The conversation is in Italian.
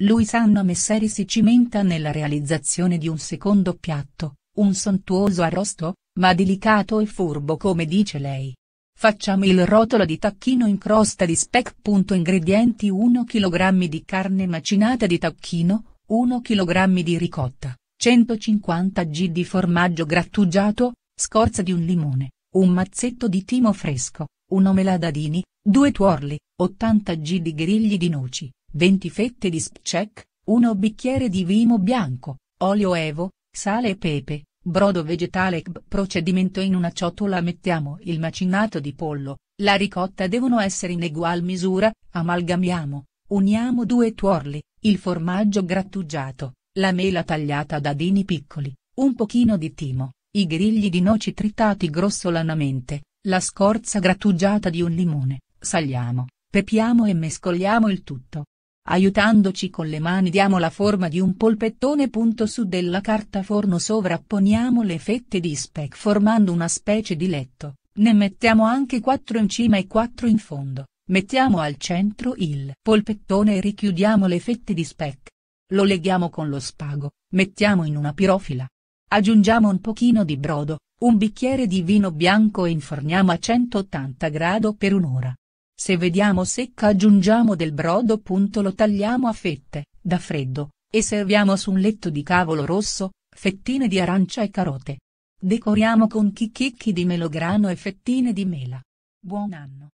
Luisanna Messeri si cimenta nella realizzazione di un secondo piatto, un sontuoso arrosto, ma delicato e furbo come dice lei. Facciamo il rotolo di tacchino in crosta di speck. Ingredienti 1 kg di carne macinata di tacchino, 1 kg di ricotta, 150 g di formaggio grattugiato, scorza di un limone, un mazzetto di timo fresco, un omeladadini, 2 tuorli, 80 g di grigli di noci, 20 fette di spcek, 1 bicchiere di vino bianco, olio evo, sale e pepe, brodo vegetale procedimento in una ciotola mettiamo il macinato di pollo, la ricotta devono essere in egual misura, amalgamiamo, uniamo due tuorli, il formaggio grattugiato, la mela tagliata a dadini piccoli, un pochino di timo, i grigli di noci tritati grossolanamente, la scorza grattugiata di un limone, saliamo, pepiamo e mescoliamo il tutto. Aiutandoci con le mani diamo la forma di un polpettone. Su della carta forno sovrapponiamo le fette di speck formando una specie di letto, ne mettiamo anche 4 in cima e 4 in fondo, mettiamo al centro il polpettone e richiudiamo le fette di speck. Lo leghiamo con lo spago, mettiamo in una pirofila. Aggiungiamo un pochino di brodo, un bicchiere di vino bianco e inforniamo a 180 gradi per un'ora. Se vediamo secca aggiungiamo del brodo. Lo tagliamo a fette, da freddo, e serviamo su un letto di cavolo rosso, fettine di arancia e carote. Decoriamo con chicchicchi di melograno e fettine di mela. Buon anno!